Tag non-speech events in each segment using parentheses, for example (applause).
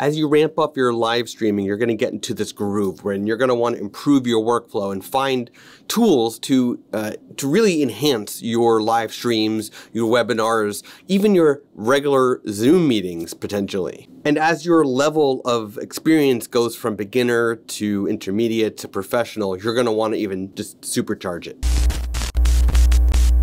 As you ramp up your live streaming, you're going to get into this groove where you're going to want to improve your workflow and find tools to uh, to really enhance your live streams, your webinars, even your regular Zoom meetings potentially. And as your level of experience goes from beginner to intermediate to professional, you're going to want to even just supercharge it.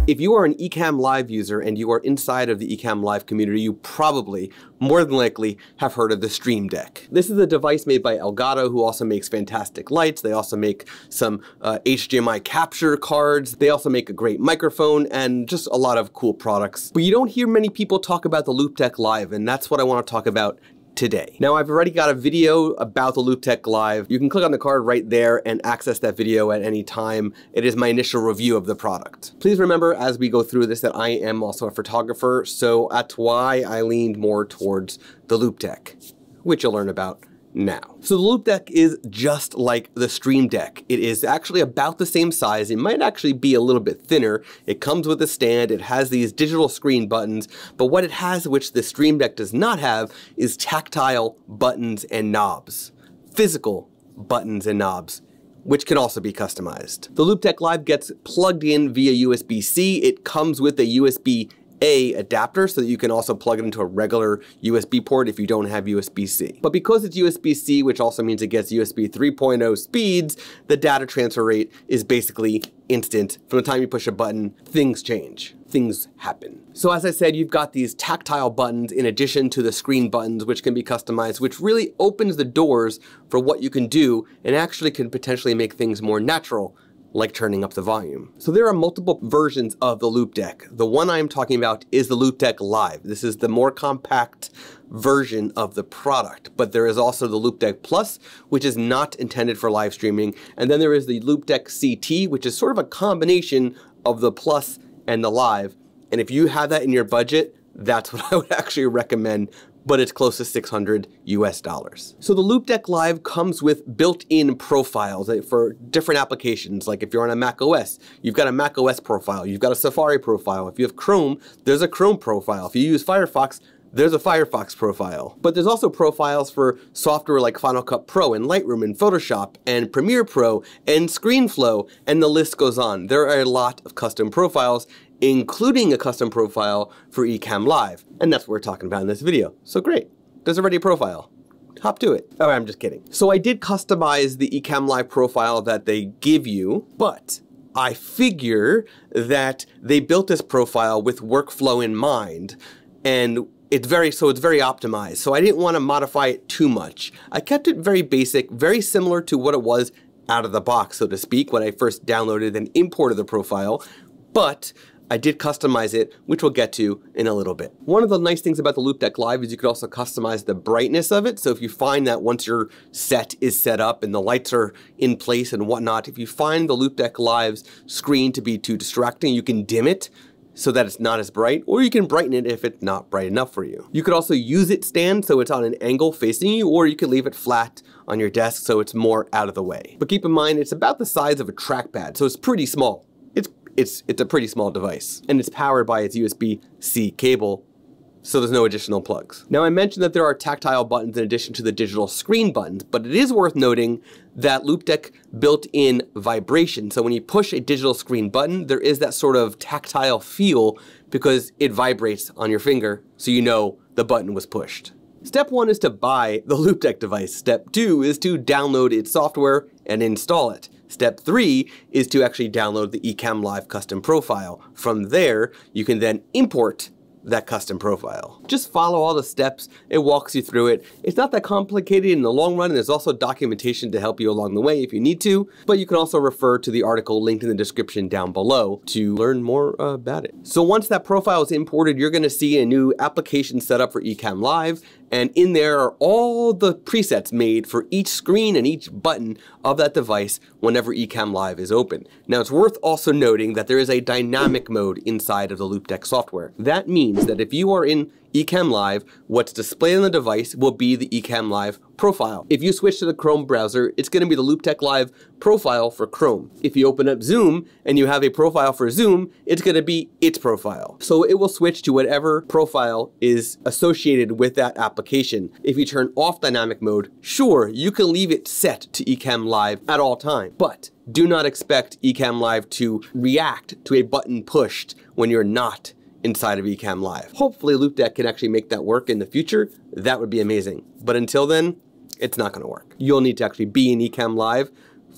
If you are an Ecamm Live user and you are inside of the Ecamm Live community, you probably, more than likely, have heard of the Stream Deck. This is a device made by Elgato, who also makes fantastic lights. They also make some uh, HDMI capture cards. They also make a great microphone and just a lot of cool products. But you don't hear many people talk about the Loupedeck Live, and that's what I want to talk about today. Now I've already got a video about the Loupedeck Live. You can click on the card right there and access that video at any time. It is my initial review of the product. Please remember as we go through this that I am also a photographer, so that's why I leaned more towards the Loupedeck, which you'll learn about now. So the Loupedeck is just like the Stream Deck. It is actually about the same size. It might actually be a little bit thinner. It comes with a stand. It has these digital screen buttons, but what it has, which the Stream Deck does not have, is tactile buttons and knobs. Physical buttons and knobs which can also be customized. The Loupedeck Live gets plugged in via USB-C. It comes with a USB a adapter so that you can also plug it into a regular USB port if you don't have USB-C. But because it's USB-C, which also means it gets USB 3.0 speeds, the data transfer rate is basically instant. From the time you push a button, things change. Things happen. So as I said, you've got these tactile buttons in addition to the screen buttons, which can be customized, which really opens the doors for what you can do and actually can potentially make things more natural like turning up the volume. So there are multiple versions of the Loupedeck. The one I'm talking about is the Loupedeck Live. This is the more compact version of the product, but there is also the Loupedeck Plus, which is not intended for live streaming. And then there is the Loupedeck CT, which is sort of a combination of the Plus and the Live. And if you have that in your budget, that's (laughs) what I would actually recommend but it's close to 600 US dollars. So the Loupedeck Live comes with built-in profiles for different applications. Like if you're on a Mac OS, you've got a Mac OS profile, you've got a Safari profile. If you have Chrome, there's a Chrome profile. If you use Firefox, there's a Firefox profile. But there's also profiles for software like Final Cut Pro and Lightroom and Photoshop and Premiere Pro and ScreenFlow, and the list goes on. There are a lot of custom profiles, including a custom profile for Ecamm Live. And that's what we're talking about in this video. So great, there's already a profile. Hop to it. Oh, I'm just kidding. So I did customize the Ecamm Live profile that they give you, but I figure that they built this profile with workflow in mind. And it's very, so it's very optimized. So I didn't want to modify it too much. I kept it very basic, very similar to what it was out of the box, so to speak, when I first downloaded and imported the profile. But I did customize it, which we'll get to in a little bit. One of the nice things about the Loupedeck Live is you could also customize the brightness of it. So if you find that once your set is set up and the lights are in place and whatnot, if you find the Loupedeck Live's screen to be too distracting, you can dim it so that it's not as bright, or you can brighten it if it's not bright enough for you. You could also use it stand so it's on an angle facing you, or you could leave it flat on your desk so it's more out of the way. But keep in mind, it's about the size of a trackpad, so it's pretty small it's, it's a pretty small device, and it's powered by its USB-C cable, so there's no additional plugs. Now I mentioned that there are tactile buttons in addition to the digital screen buttons, but it is worth noting that Loupedeck built in vibration. So when you push a digital screen button, there is that sort of tactile feel because it vibrates on your finger, so you know the button was pushed. Step one is to buy the Loupedeck device. Step two is to download its software and install it. Step three is to actually download the Ecamm Live custom profile. From there, you can then import that custom profile. Just follow all the steps, it walks you through it. It's not that complicated in the long run, and there's also documentation to help you along the way if you need to, but you can also refer to the article linked in the description down below to learn more uh, about it. So once that profile is imported, you're gonna see a new application set up for Ecamm Live, and in there are all the presets made for each screen and each button of that device whenever Ecamm Live is open. Now it's worth also noting that there is a dynamic mode inside of the Loupedeck software. That means that if you are in Ecamm Live, what's displayed on the device will be the Ecamm Live profile. If you switch to the Chrome browser, it's going to be the Loupedeck Live profile for Chrome. If you open up Zoom and you have a profile for Zoom, it's going to be its profile. So it will switch to whatever profile is associated with that application. If you turn off dynamic mode, sure, you can leave it set to Ecamm Live at all times, but do not expect Ecamm Live to react to a button pushed when you're not inside of Ecamm Live. Hopefully Loupedeck can actually make that work in the future. That would be amazing. But until then, it's not gonna work. You'll need to actually be in Ecamm Live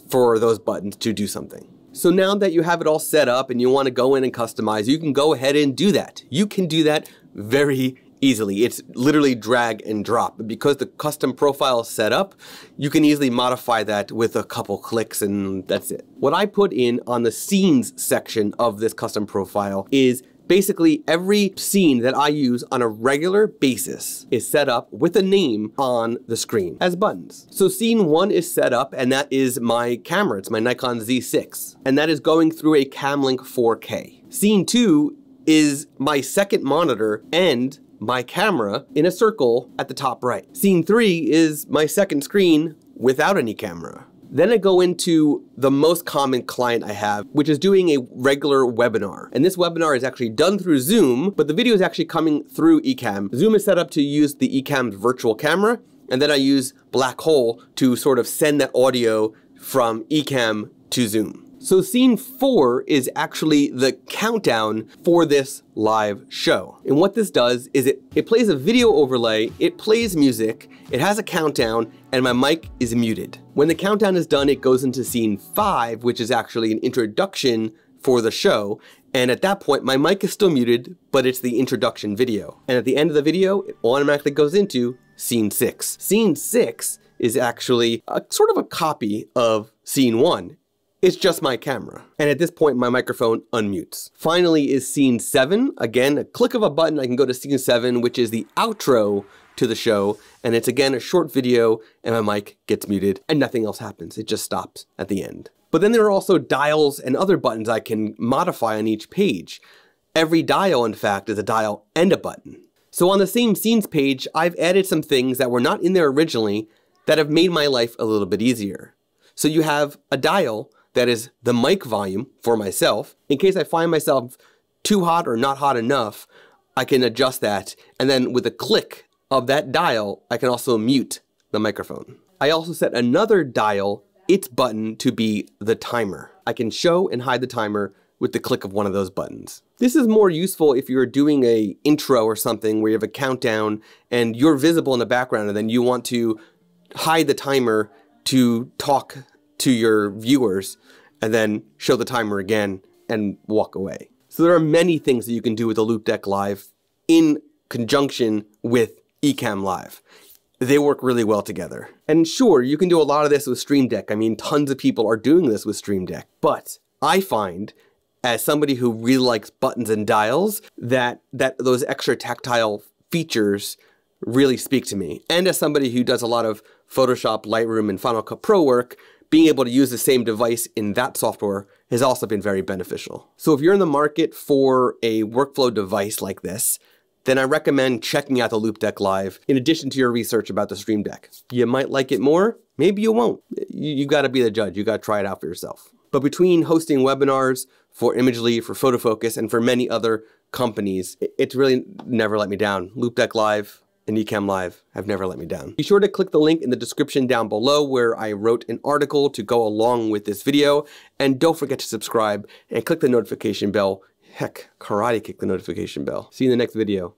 for those buttons to do something. So now that you have it all set up and you wanna go in and customize, you can go ahead and do that. You can do that very easily. It's literally drag and drop. Because the custom profile is set up, you can easily modify that with a couple clicks and that's it. What I put in on the scenes section of this custom profile is Basically, every scene that I use on a regular basis is set up with a name on the screen as buttons. So scene one is set up and that is my camera. It's my Nikon Z6 and that is going through a Cam Link 4K. Scene two is my second monitor and my camera in a circle at the top right. Scene three is my second screen without any camera. Then I go into the most common client I have, which is doing a regular webinar. And this webinar is actually done through Zoom, but the video is actually coming through Ecamm. Zoom is set up to use the Ecamm virtual camera, and then I use BlackHole to sort of send that audio from Ecamm to Zoom. So scene four is actually the countdown for this live show. And what this does is it, it plays a video overlay, it plays music, it has a countdown, and my mic is muted. When the countdown is done, it goes into scene five, which is actually an introduction for the show. And at that point, my mic is still muted, but it's the introduction video. And at the end of the video, it automatically goes into scene six. Scene six is actually a sort of a copy of scene one. It's just my camera. And at this point, my microphone unmutes. Finally is scene seven. Again, a click of a button, I can go to scene seven, which is the outro to the show. And it's again a short video and my mic gets muted and nothing else happens. It just stops at the end. But then there are also dials and other buttons I can modify on each page. Every dial, in fact, is a dial and a button. So on the same scenes page, I've added some things that were not in there originally that have made my life a little bit easier. So you have a dial that is the mic volume for myself. In case I find myself too hot or not hot enough, I can adjust that. And then with a click of that dial, I can also mute the microphone. I also set another dial, its button, to be the timer. I can show and hide the timer with the click of one of those buttons. This is more useful if you're doing a intro or something where you have a countdown and you're visible in the background and then you want to hide the timer to talk to your viewers and then show the timer again and walk away. So there are many things that you can do with the Loupedeck Live in conjunction with Ecamm Live. They work really well together. And sure, you can do a lot of this with Stream Deck. I mean, tons of people are doing this with Stream Deck. But I find, as somebody who really likes buttons and dials, that, that those extra tactile features really speak to me. And as somebody who does a lot of Photoshop, Lightroom, and Final Cut Pro work, being able to use the same device in that software has also been very beneficial. So if you're in the market for a workflow device like this, then I recommend checking out the Loupedeck Live in addition to your research about the Stream Deck. You might like it more, maybe you won't. You, you gotta be the judge, you gotta try it out for yourself. But between hosting webinars for Imagely, for PhotoFocus, and for many other companies, it's really never let me down. Loupedeck Live, and Ecamm Live have never let me down. Be sure to click the link in the description down below where I wrote an article to go along with this video. And don't forget to subscribe and click the notification bell. Heck, karate kick the notification bell. See you in the next video.